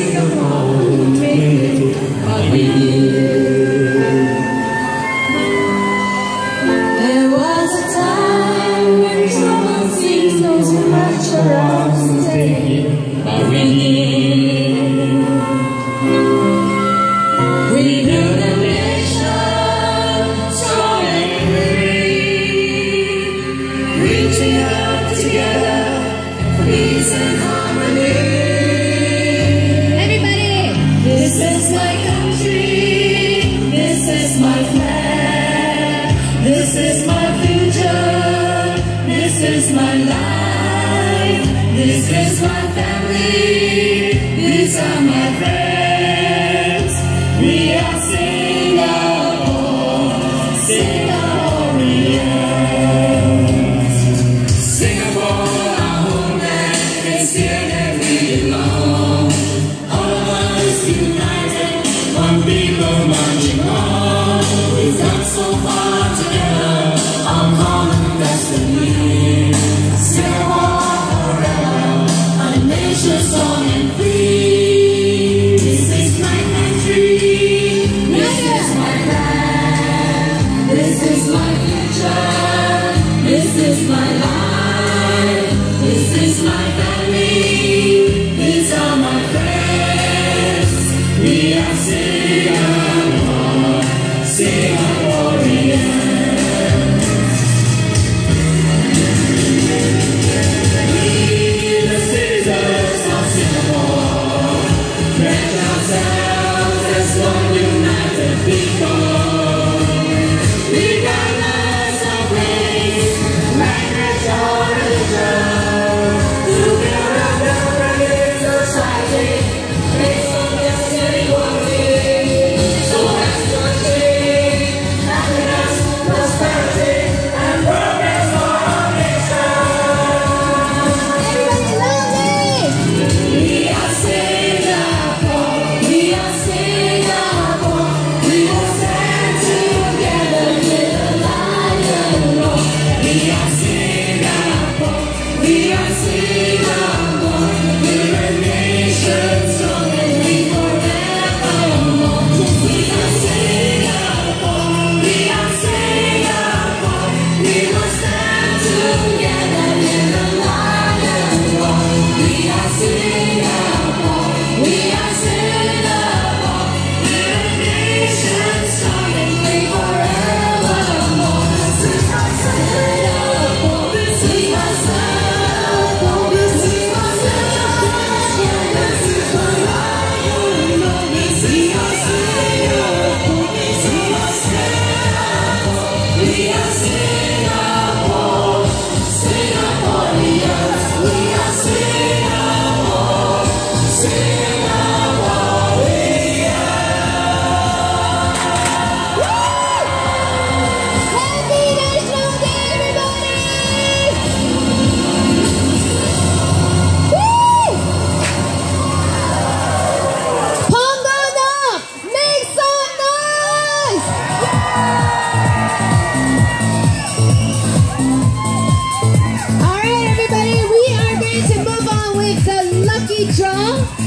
You. along. is my life, this is my family, these are my friends. E assim draw.